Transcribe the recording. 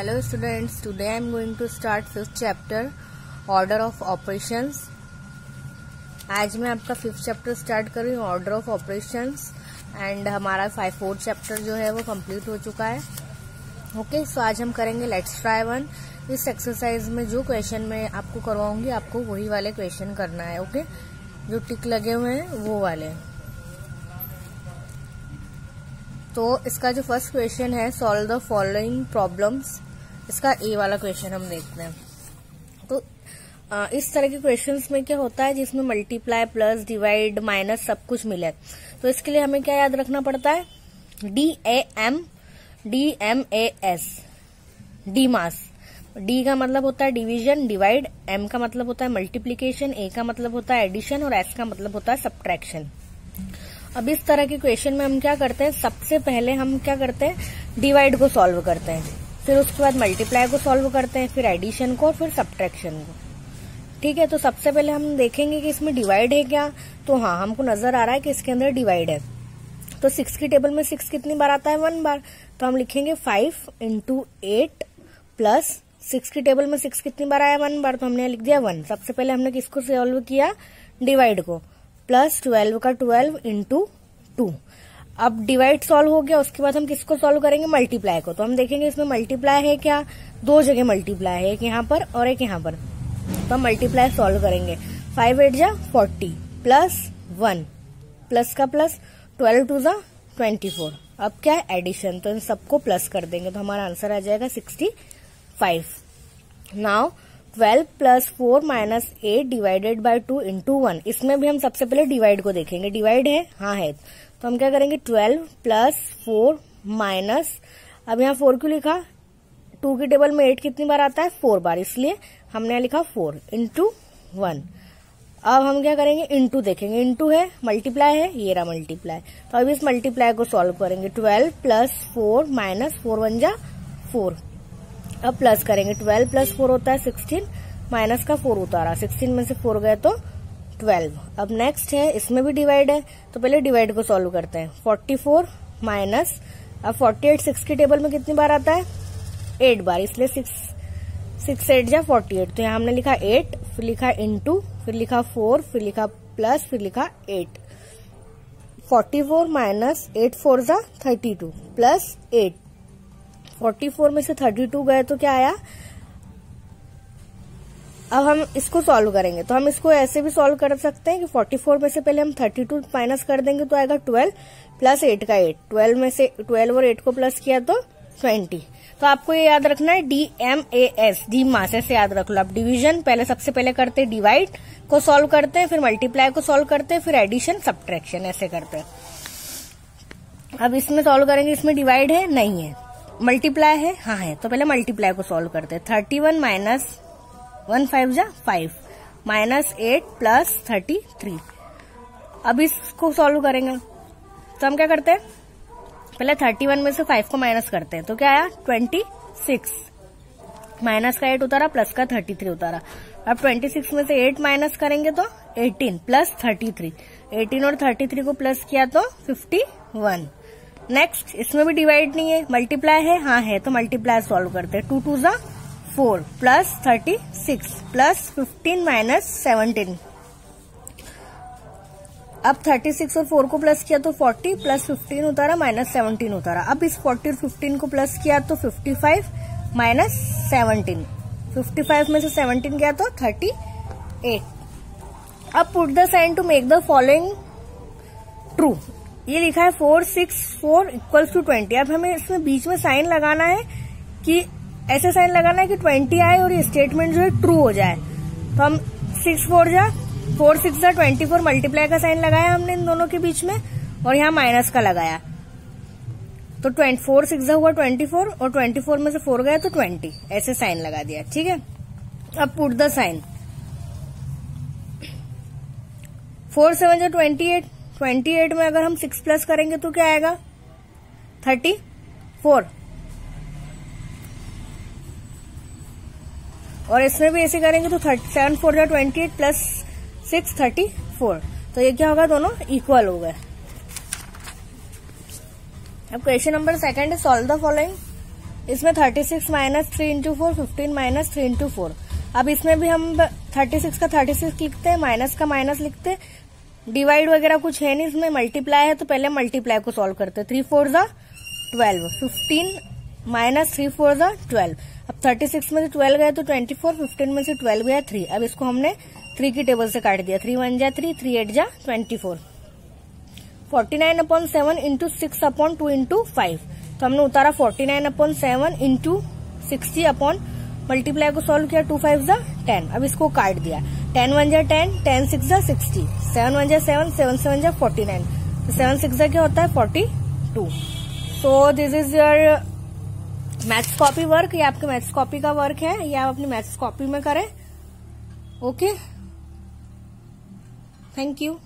Hello students, today I am going to start fifth chapter Order of Operations. आज मैं आपका fifth chapter start कर रही हूँ ऑर्डर ऑफ़ ऑपरेशंस एंड हमारा फाइव फोर्थ चैप्टर जो है वो कंप्लीट हो चुका है। ओके okay, सो so आज हम करेंगे लेट्स ट्राई वन इस एक्सरसाइज में जो क्वेश्चन मैं आपको करवाऊँगी आपको वही वाले क्वेश्चन करना है ओके okay? जो टिक लगे हुए हैं वो वाले। तो इसका जो फ़र्स्ट क्वेश्चन है सॉल्व द फॉलोइंग प्रॉब्लम्स इसका ए वाला क्वेश्चन हम देखते हैं। तो आ, इस तरह के क्वेश्चंस में क्या होता है जिसमें मल्टीप्लाई प्लस डिवाइड माइनस सब कुछ मिले। तो इसके लिए हमें क्या याद रखना पड़ता है? D A M D M A S D mass D का मतलब होता है डिवीज़न डिवाइड एम का मतलब होता है मल्टीप्लीकेशन ए का मतलब होता है एडिशन और एस का मतलब होता है सब्ट्रैक्शन अब इस तरह के क्वेश्चन में हम क्या करते हैं? सबसे पहले हम क्या करते हैं? डिवाइड को सॉल्व करते हैं। फिर उसके बाद मल्टीप्लाई को सॉल्व करते हैं, फिर एडिशन को फिर सब्ट्रैक्शन को। ठीक है तो सबसे पहले हम देखेंगे कि इसमें डिवाइड है क्या? तो हाँ हमको नज़र आ रहा है कि इसके अंदर डिवाइड है। तो सिक्स की टेबल में सिक्स कितनी बार आता है? वन बार। तो हम लिखेंगे five into eight plus six की टेबल में सिक्स कितनी बार आया? वन बार। तो हमने लिख दिया वन सबसे पहले हमने किसको सॉल्व किया? डिवाइड को। प्लस ट्वेल्व का ट्वेल्व इंटू टू अब डिवाइड सॉल्व हो गया, उसके बाद हम किसको सॉल्व करेंगे? मल्टीप्लाई को। तो हम देखेंगे इसमें मल्टीप्लाई है क्या? दो जगह मल्टीप्लाई है, एक यहाँ पर और एक यहाँ पर। तो हम मल्टीप्लाई सॉल्व करेंगे। फाइव एट जा फोर्टी प्लस वन प्लस का प्लस ट्वेल्व टू जा ट्वेंटी फोर अब क्या है? एडिशन तो इन सबको प्लस कर देंगे। तो हमारा आंसर आ जाएगा sixty five now twelve plus four minus eight divided by two into one इसमें भी हम सबसे पहले डिवाइड को देखेंगे। डिवाइड है? हाँ है। तो हम क्या करेंगे? ट्वेल्व प्लस फोर माइनस अब यहाँ फोर क्यों लिखा? टू की टेबल में एट कितनी बार आता है? फोर बार। इसलिए हमने लिखा फोर इंटू वन अब हम क्या करेंगे? इंटू देखेंगे। इंटू है मल्टीप्लाई है, ये रहा मल्टीप्लाई तो अब इस मल्टीप्लाई को सॉल्व करेंगे। Twelve plus four minus four one जा फोर अब प्लस करेंगे. ट्वेल्व प्लस फोर होता है सिक्सटीन माइनस का फोर उतारा. सिक्सटीन में से फोर गए तो ट्वेल्व अब नेक्स्ट है, इसमें भी डिवाइड है. तो पहले डिवाइड को सॉल्व करते हैं. फोर्टी फोर माइनस अब फोर्टी एट सिक्स की टेबल में कितनी बार आता है? एट बार. इसलिए सिक्स सिक्स एट जा फोर्टी एट तो यहाँ हमने लिखा एट फिर लिखा इंटू फिर लिखा फोर फिर लिखा प्लस फिर लिखा eight forty four minus eight four जा thirty two plus eight forty four में से थर्टी टू गए तो क्या आया? अब हम इसको सॉल्व करेंगे। तो हम इसको ऐसे भी सॉल्व कर सकते हैं कि 44 में से पहले हम 32 माइनस कर देंगे तो आएगा 12 प्लस 8 का 8 12 में से 12 और 8 को प्लस किया तो 20 तो आपको ये याद रखना है D M A S DMAS, ऐसे याद रख लो। आप डिवीज़न पहले, सबसे पहले करते हैं डिवाइड को सॉल्व करते हैं, फिर मल्टीप्लाई को सॉल्व करते हैं, फिर एडिशन सब्ट्रैक्शन ऐसे करते हैं। अब इसमें सॉल्व करेंगे, इसमें डिवाइड है, नहीं है। मल्टीप्लाई है? हाँ है। तो पहले मल्टीप्लाई को सॉल्व करते हैं। Thirty one minus one five जा five minus eight plus thirty three अब इसको सॉल्व करेंगे। तो हम क्या करते हैं? पहले थर्टी वन में से फाइव को माइनस करते हैं। तो क्या आया? ट्वेंटी सिक्स माइनस का एट उतारा प्लस का थर्टी थ्री उतारा। अब ट्वेंटी सिक्स में से एट माइनस करेंगे तो eighteen plus thirty three eighteen और थर्टी थ्री को प्लस किया तो फिफ्टी वन नेक्स्ट इसमें भी डिवाइड नहीं है मल्टीप्लाई है हाँ है तो मल्टीप्लाई सॉल्व करते हैं। टू टू जा four plus thirty six plus fifteen minus seventeen अब थर्टी सिक्स और फोर को प्लस किया तो फोर्टी प्लस फिफ्टीन उतारा माइनस सेवनटीन उतारा। अब इस फोर्टी और फिफ्टीन को प्लस किया तो fifty five minus seventeen fifty five में से सेवनटीन गया तो थर्टी एट अब put the sign to make the following true ये लिखा है four six four equals to twenty अब हमें इसमें बीच में साइन लगाना है कि ऐसे साइन लगाना है कि ट्वेंटी आए और ये स्टेटमेंट जो है ट्रू हो जाए। तो हम सिक्स फोर जा फोर सिक्स जा ट्वेंटी फोर मल्टीप्लाई का साइन लगाया हमने इन दोनों के बीच में और यहाँ माइनस का लगाया। तो ट्वेंटी फोर सिक्स हुआ ट्वेंटी फोर और ट्वेंटी फोर में से फोर गया तो ट्वेंटी ऐसे साइन लगा दिया, ठीक है? अब put the sign four seven जो ट्वेंटी एट ट्वेंटी एट में अगर हम सिक्स प्लस करेंगे तो क्या आएगा? Thirty four. और इसमें भी ऐसे करेंगे तो थर्टी सेवन फोर जो twenty eight plus six thirty four. तो ये क्या होगा दोनों? इक्वल हो गए। अब question number second solve the following इसमें thirty six minus three into four fifteen minus three into four अब इसमें भी हम थर्टी सिक्स का थर्टी सिक्स लिखते हैं माइनस का माइनस लिखते हैं। डिवाइड वगैरह कुछ है नहीं, इसमें मल्टीप्लाई है तो पहले मल्टीप्लाई को सॉल्व करते हैं। थ्री फोर जा twelve fifteen minus three four जा ट्वेल्व अब थर्टी सिक्स में से ट्वेल्व गए तो ट्वेंटी फोर फिफ्टीन में से ट्वेल्व गया थ्री अब इसको हमने थ्री की टेबल से काट दिया। थ्री वन जा थ्री थ्री एट जा twenty four forty nine upon seven into six upon two into five तो हमने उतारा forty nine upon seven into sixty upon multiply को सॉल्व किया टू फाइव जा टेन अब इसको काट दिया। टेन वन जा टेन टेन सिक्स जा सिक्सटी, सेवन वन जा सेवन सेवन सेवन जा फोर्टी नाइन। तो सेवन सिक्स जा क्या होता है? Forty two. So this is your maths copy work ये आपके मैथ्स कॉपी का वर्क है? ये आप अपनी मैथ्स कॉपी में करें? Okay thank you